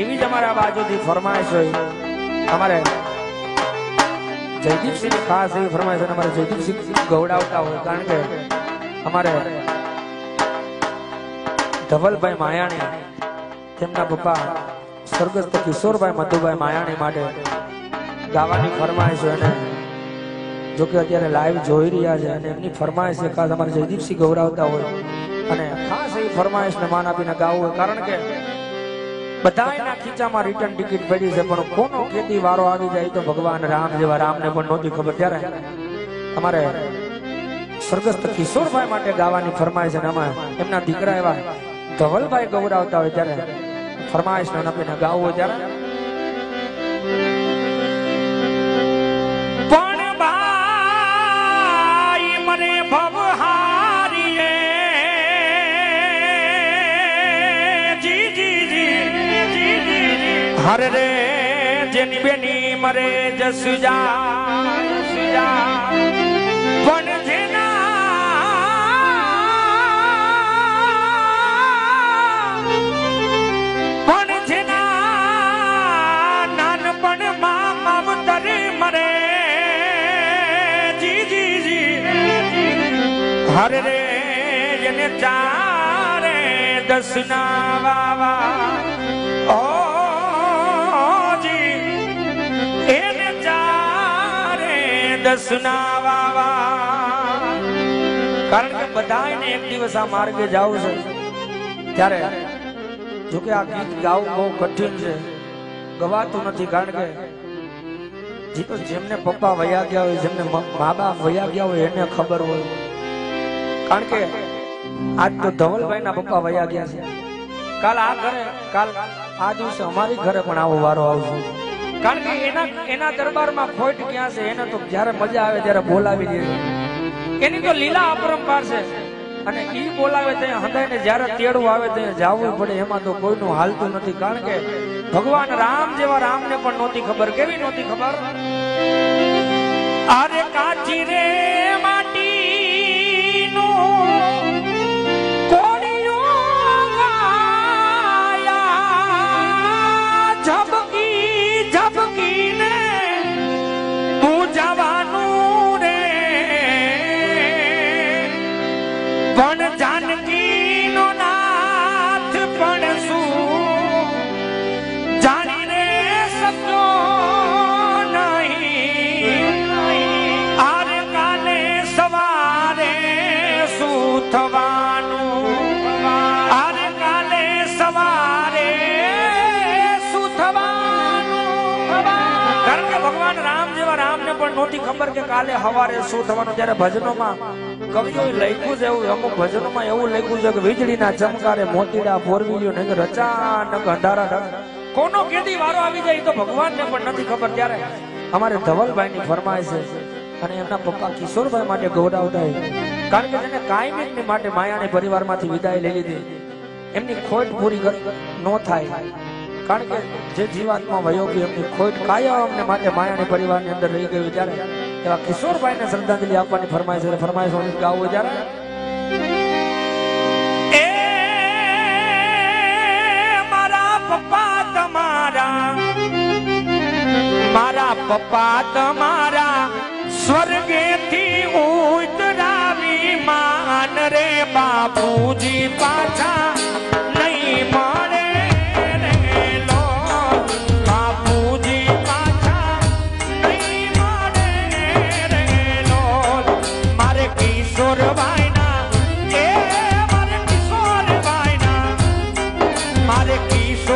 એવી જ અમારા બાજુથી ફરમાઈશ હોય. અમારે જયદીપસિંહ ખાસ એવી ફરમાઈશ અને અમારે જયદીપસિંહ ગૌડાવતા હોય. કારણ કે અમારે ધવલભાઈ માયાણી, તેમના પપ્પા સ્વર્ગસ્થ કિશોરભાઈ મધુભાઈ માયાણી માટે ગાવાની ફરમાઈશ હોય અને જો કે અત્યારે લાઈવ જોઈ રહ્યા છે અને એમની ફરમાઈશ છે, ખાસ અમારે જયદીપસિંહ ગૌરાવતા હોય. અને ખાસ એવી ફરમાઈશને માન આપીને ગાવું હોય. કારણ કે બધાના ખીચામાં રિટર્ન ટિકિટ પડી છે, પણ કોનો ખેતી વારો આવી જાય તો ભગવાન રામ જેવા રામને પણ નહોતી ખબર. ત્યારે અમારે સ્વર્ગસ્થ કિશોરભાઈ માટે ગાવાની ફરમાઈશ અને અમે એમના દીકરા એવા ધવલભાઈ ગૌરાવતા હોય ત્યારે ફરમાઈશ ને આપીને ગાવું હોય ત્યારે. હરે રે, જેની બેની મરે જસુજા પણ જેના જેના હરે રે એને ચારે દસના વાવા દસના વાવા કારણ કે બધાને એક દિવસ આ માર્ગે જવું છે. ત્યારે જોકે આ ગીત ગાવું બહુ કઠિન છે. ગવાતું નથી કારણ કે જે તો જેમને પપ્પા વયા ગયા હોય, જેમને મા બાપ વયા ગયા હોય, એને ખબર હોય. કારણ કે આજ તો ધવલભાઈ ના પપ્પા વયા ગયા છે. કાલ આ ઘરે, કાલ આ દિવસે અમારી ઘરે પણ આવો વારો આવશે. કારણ કે એના એના દરબારમાં ખોટ ક્યાં છે? એને તો જ્યારે મજા આવે ત્યારે બોલાવી દે. એની તો લીલા અપરંપાર છે. અને ઈ બોલાવે ત્યાં હૃદયને જ્યારે તેડવું આવે ત્યાં જાવું પડે. એમાં તો કોઈનું હાલતું નથી. કારણ કે ભગવાન રામ જેવા રામને પણ નહોતી ખબર. કેવી નહોતી ખબર? ભગવાન રામ જેવા રામને પણ નહોતી ખબર કે કાલે હવારે શું થવાનું. ત્યારે ભજનોમાં કવિઓ લખ્યું છે એવું, અમુક ભજનોમાં એવું લખ્યું છે કે વીજળીના ચમકારે મોતીડા ફોરવીલ્યો નહીં અચાનક અંધારા કોનો કેદી વારો આવી જાય તો ભગવાનને પણ નથી ખબર. ત્યારે અમારે ધવલભાઈની ફરમાય છે અને એમના પપ્પા કિશોરભાઈ માટે ગૌરવતા કારણ કે તેને કાયમી માટે માયાને પરિવારમાંથી વિદાય લઈ લીધી. એમની ખોટ પૂરી ન થાય. કારણ કે જે જીવાત્મા વયોગી એમની ખોટ કાયમને માટે માયાની પરિવારની અંદર રહી ગયું ત્યારે એવા કિશોરભાઈને શ્રદ્ધાંજલિ આપવાની ફરમાઈશ છે ફરમાય છે ગાવો જ્યારે મારા પપ્પા તમારા, મારા પપ્પા તમારા સ્વર્ગેથી ઉતરાવી માન રે બાપુજી પાછા.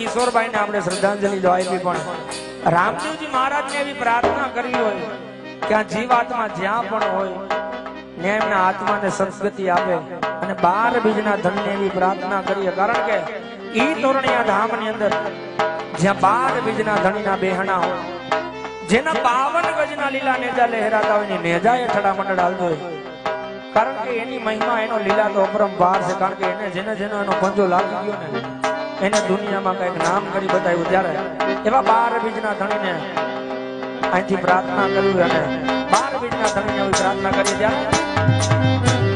સ્વર્ગસ્થ કિશોરબાઈને આપણે શ્રદ્ધાંજલિ જો આપી પણ રામદેવજી મહારાજને એવી પ્રાર્થના કરી હોય કે આ જીવાત્મા જ્યાં પણ હોય, ને એમના આત્માને સંસ્કૃતિ આપે અને બાર બીજના ધનને એવી પ્રાર્થના કરીએ. કારણ કે ઈ તોરણિયા ધામની અંદર જ્યાં બાર બીજના ધણીના બેહણા હોય, જેના બાવન ગજના લીલા નેજા લહેરાતા હોય એની નેજા એ ઠડા મંડળ હાલતો હોય. કારણ કે એની મહિમા, એનો લીલા તો અપરંપાર છે. કારણ કે એને જેને જેનો એનો પંજો લાગી ગયો ને એને દુનિયામાં કંઈક નામ કરી બતાવ્યું ત્યારે એવા બાર બીજના ધણીને અહીંથી પ્રાર્થના કર્યું અને બાર બીજના ધણીને એવી પ્રાર્થના કરી ત્યારે